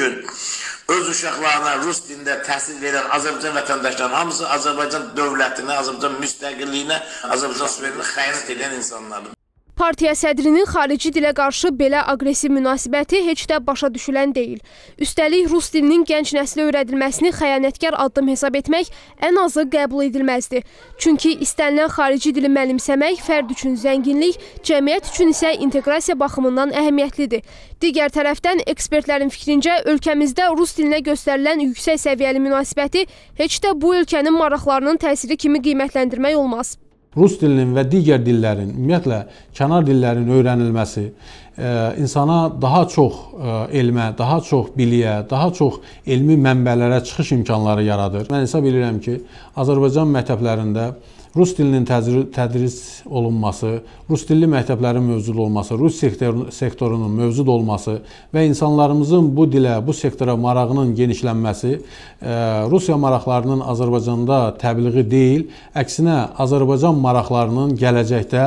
gün öz uşaqlarına rus dilində təhsil verən Azərbaycan vətəndaşlarının hamısı Azərbaycan dövlətinə, Azərbaycan müstəqilliyinə, Azərbaycan suverenliyinə xəyanət edən insanlardır. Partiya sədrinin xarici dilə qarşı belə aqressiv münasibəti heç də başa düşülən deyil. Üstəlik, rus dilinin gənc nəslə öyrədilməsini xəyanətkar addım hesab etmək ən azı qəbul edilməzdi. Çünki istənilən xarici dili mənimsəmək fərd üçün zənginlik, cəmiyyət üçün isə inteqrasiya baxımından əhəmiyyətlidir. Digər tərəfdən, ekspertlərin fikrincə, ölkəmizdə rus dilinə göstərilən yüksək səviyyəli münasibəti heç də bu ölkənin maraqlarının təsiri kimi qiymətləndirmək olmaz. Rus dilinin və digər dillərin, ümumiyyətlə kənar dillərin öyrənilməsi insana daha çox e, elmə, daha çox biliyə, daha çox elmi mənbələrə çıxış imkanları yaradır. Mən hesab edirəm ki, Azərbaycan məktəblərində Rus dilinin tədris olunması, rus dilli məktəblərin mövcud olması, rus sektorunun mövcud olması və insanlarımızın bu dilə, bu sektora marağının genişlənməsi e, Rusiya maraqlarının Azərbaycanda təbliği deyil, əksinə Azərbaycan maraqlarının gələcəkdə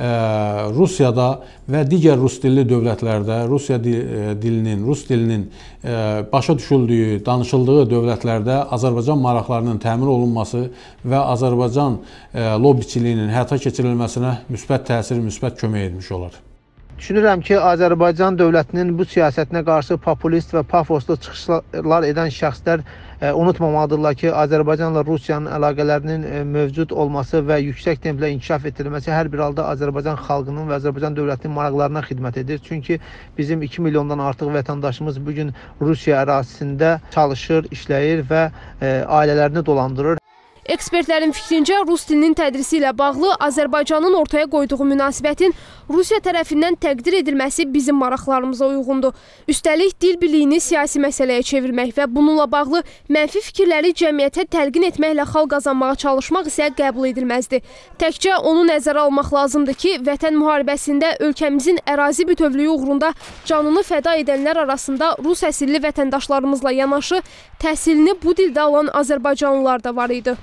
Rusiyada və digər rus dilli dövlətlərdə Rusiya dilinin, rus dilinin başa düşüldüyü, danışıldığı dövlətlərdə Azərbaycan maraqlarının təmin olunması və Azərbaycan lobbiçiliyinin həyata keçirilməsinə müsbət təsir, müsbət kömək etmiş olar. Düşünürəm ki, Azərbaycan dövlətinin bu siyasətinə qarşı populist və pafoslu çıxışlar edən şəxslər e, unutmamalıdırlar ki, Azərbaycanla Rusiyanın əlaqələrinin e, mövcud olması və yüksək templə inkişaf etdirilməsi hər bir halda Azərbaycan xalqının və Azərbaycan dövlətinin maraqlarına xidmət edir. Çünki bizim 2 milyondan artıq vətəndaşımız bu gün Rusiya ərazisində çalışır, işləyir və e, ailələrini dolandırır. Ekspertlərin fikrincə rus dilinin tədrisi ilə bağlı Azərbaycanın ortaya qoyduğu münasibətin Rusiya tərəfindən təqdir edilməsi bizim maraqlarımıza uyğundur. Üstəlik dil biliyini siyasi məsələyə çevirmək və bununla bağlı mənfi fikirləri cəmiyyətə təlqin etməklə xalq qazanmağa çalışmaq isə qəbul edilməzdir. Təkcə onu nəzərə almaq lazımdır ki, vətən müharibəsində ölkəmizin ərazi bütövlüyü uğrunda canını fəda edənlər arasında rus əsilli vətəndaşlarımızla yanaşı təhsilini bu dildə alan azərbaycanlılar da var idi.